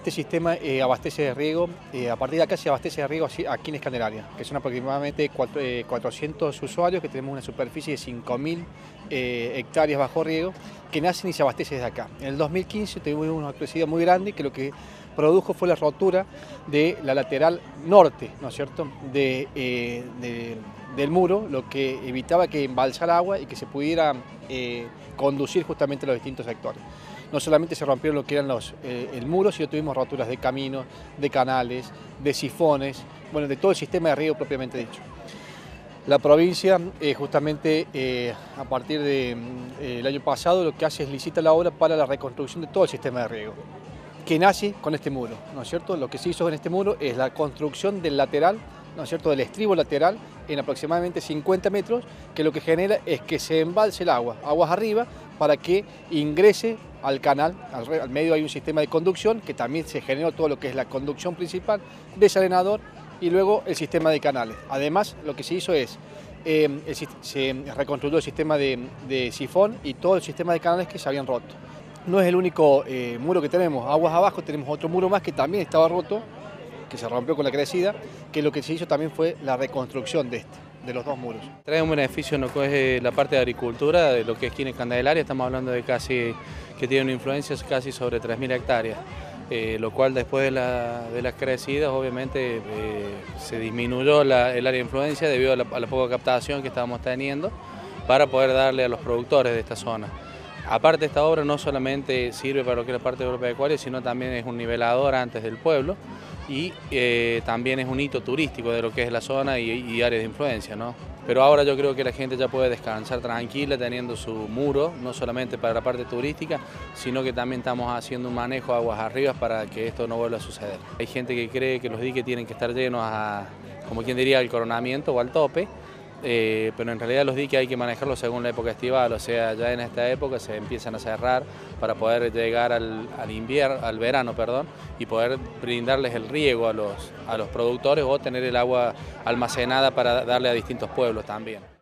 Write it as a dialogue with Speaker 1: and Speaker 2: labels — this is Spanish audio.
Speaker 1: Este sistema eh, abastece de riego, eh, a partir de acá se abastece de riego aquí en Escandelaria, que son aproximadamente 400 usuarios, que tenemos una superficie de 5.000 hectáreas bajo riego, que nacen y se abastece desde acá. En el 2015 tuvimos una crecida muy grande, que lo que produjo fue la rotura de la lateral norte, ¿no es cierto?, de, del muro, lo que evitaba que embalsara agua y que se pudiera conducir justamente a los distintos sectores no solamente se rompieron lo que eran los, eh, el muro, sino tuvimos roturas de caminos, de canales, de sifones, bueno, de todo el sistema de riego propiamente dicho. La provincia eh, justamente eh, a partir del año pasado lo que hace es licita la obra para la reconstrucción de todo el sistema de riego, que nace con este muro, ¿no es cierto? Lo que se hizo en este muro es la construcción del lateral ¿no es cierto?, del estribo lateral en aproximadamente 50 metros, que lo que genera es que se embalse el agua, aguas arriba, para que ingrese al canal, al, medio hay un sistema de conducción que también se generó todo lo que es la conducción principal, desalenador y luego el sistema de canales. Además, lo que se hizo es, em, se reconstruyó el sistema de, sifón y todo el sistema de canales que se habían roto. No es el único eh, muro que tenemos, aguas abajo tenemos otro muro más que también estaba roto, que se rompió con la crecida, que lo que se hizo también fue la reconstrucción de este de los dos muros.
Speaker 2: Trae un beneficio en lo que es la parte de agricultura, de lo que es en Candelaria, estamos hablando de casi que tiene una influencia casi sobre 3.000 hectáreas, eh, lo cual después de, las crecidas obviamente eh, se disminuyó el área de influencia debido a la, poca captación que estábamos teniendo para poder darle a los productores de esta zona. Aparte esta obra no solamente sirve para lo que es la parte agropecuaria, sino también es un nivelador antes del pueblo y eh, también es un hito turístico de lo que es la zona y, y áreas de influencia. ¿no? Pero ahora yo creo que la gente ya puede descansar tranquila teniendo su muro, no solamente para la parte turística, sino que también estamos haciendo un manejo aguas arriba para que esto no vuelva a suceder. Hay gente que cree que los diques tienen que estar llenos a, como quien diría, al coronamiento o al tope, eh, pero en realidad los diques hay que manejarlos según la época estival, o sea, ya en esta época se empiezan a cerrar para poder llegar al, invierno, al verano, perdón, y poder brindarles el riego a los, a los productores o tener el agua almacenada para darle a distintos pueblos también.